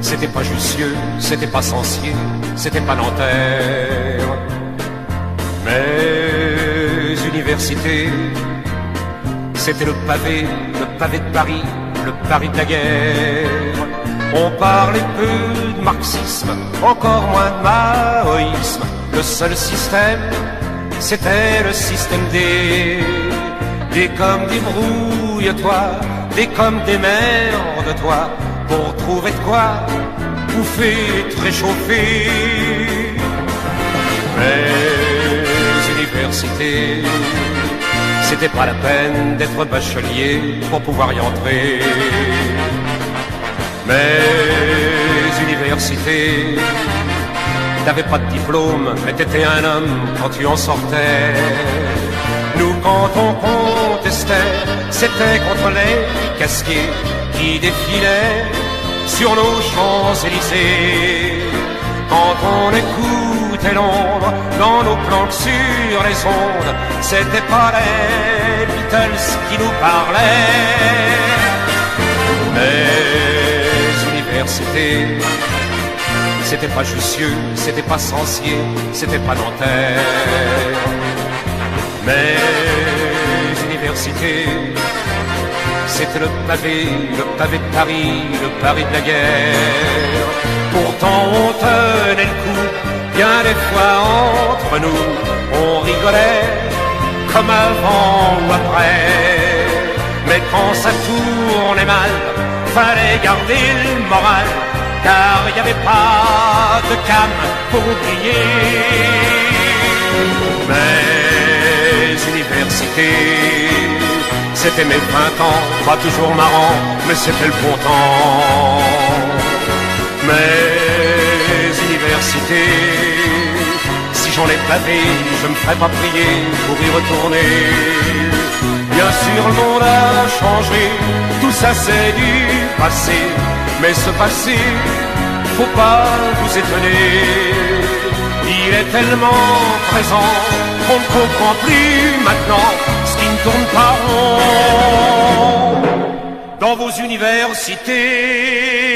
C'était pas Jussieu, c'était pas Sancier, c'était pas Nanterre. Mais universités, c'était le pavé, le pavé de Paris, le Paris de la guerre. On parlait peu de marxisme, encore moins de maoïsme. Le seul système, c'était le système des des comme des brouille-toi, des comme des merdes toi, pour trouver de quoi bouffer, te réchauffer. Mais universités, c'était pas la peine d'être bachelier pour pouvoir y entrer. Mais universités, t'avais pas de diplôme, mais t'étais un homme quand tu en sortais. Nous, quand on c'était contre les casquiers qui défilaient sur nos Champs-Élysées. Quand on écoutait l'ombre dans nos planques sur les ondes, c'était pas les Beatles qui nous parlaient. Mais universités, c'était pas Jussieu, c'était pas Sancier, c'était pas Nanterre. Mais c'était le pavé, le pavé de Paris, le Paris de la guerre. Pourtant on tenait le coup, bien des fois entre nous, on rigolait comme avant ou après. Mais quand ça tournait mal, fallait garder le moral, car il n'y avait pas de cam pour oublier. Mais universités, c'était mes printemps, pas toujours marrant, mais c'était le bon temps. Mais universités, si j'en ai pavé, je me ferais pas prier pour y retourner. Bien sûr, le monde a changé, tout ça c'est du passé, mais ce passé, faut pas vous étonner. Il est tellement présent qu'on ne comprend plus maintenant ce qui ne tourne vos universités.